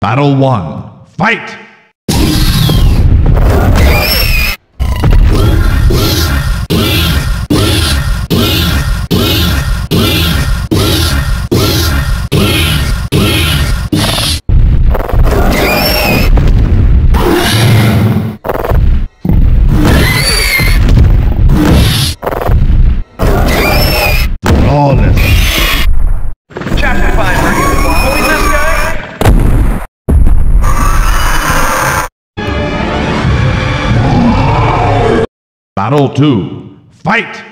Battle 1. Fight! Chapter 5, Battle 2. Fight!